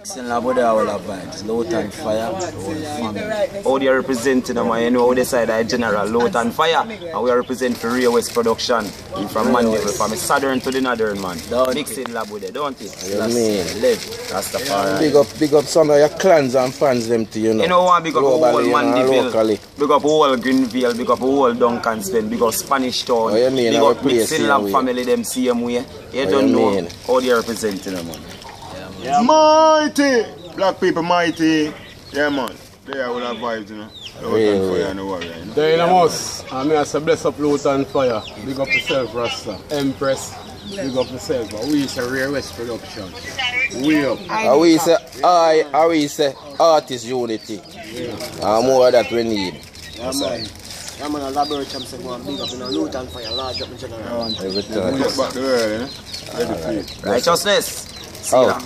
Mixing lab with all the vibes. Lutan Fyah, the whole family. How they representing them, you know, how they side are general, Lutan Fyah. And we are representing for Ray West Production. From Mandeville, from the southern to the northern, man. Mixing lab with it, don't it? You mean? Live, Rastafari. Big up, big up some of your clans and fans them to you know. You know what, big up whole Globally and Mandeville, locally. big up whole Greenville, big up whole Duncansville, big up Spanish Town, Oh, you mean, big up Mixing Lab family, them same way. You Oh, don't you know mean. how they representing them, man. Mighty! Black people mighty. Yeah, man. They are with our vibes, you know. Load Real, and fire real. and the warrior, you know. Dynamos, I mean, I say bless up Lutan Fyah. Big up yourself, Rasta. Empress, big up yourself. But we is a Ray West production. We up. How we say, I, how we say, artist unity. And more that we need. Yeah, man. Yeah, man, a laboratory champs say go and big up in a Lutan Fyah, large up in general. Every time. Get back the world, you know. Let it feel. Righteousness. See Oh. ya.